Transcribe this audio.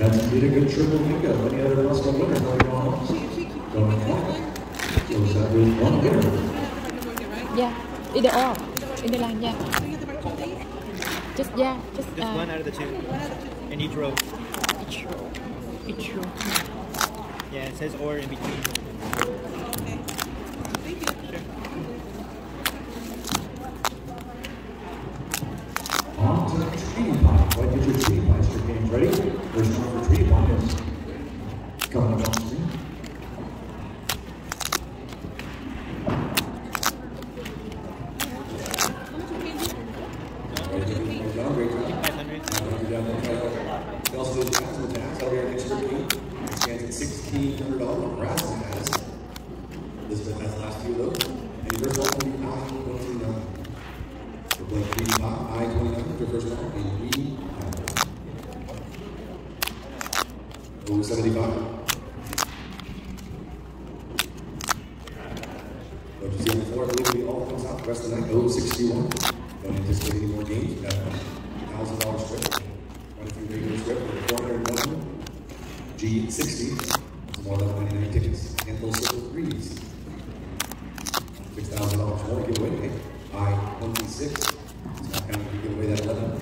That's indeed a good triple bingo. Any other possible winners going on? Going on. Close that with one winner. Yeah, in the all, in the line, yeah. Just, yeah, just, Just uh, one out of the two. In each row. each row, each row. Yeah, it says or in between. On to Treaty Pie. What get your Treaty Pie strip games ready? First one for Treaty Pie is coming up on screen. Great job, great job. 500. They also do Razzle Tax has the last few of. And first one will be I twenty-nine. For Blake three five, I twenty-nine, your first one will be we. Oh, seventy-five. What you be all comes out rest of the night, oh, sixty-one. Don't anticipate any more games, got a thousand dollar strip, twenty-three regular strip, for four hundred and one. G sixty, it's more than ninety-nine tickets, handful silver threes. Six thousand dollars more giveaway, I twenty-six, it's not we give away that eleven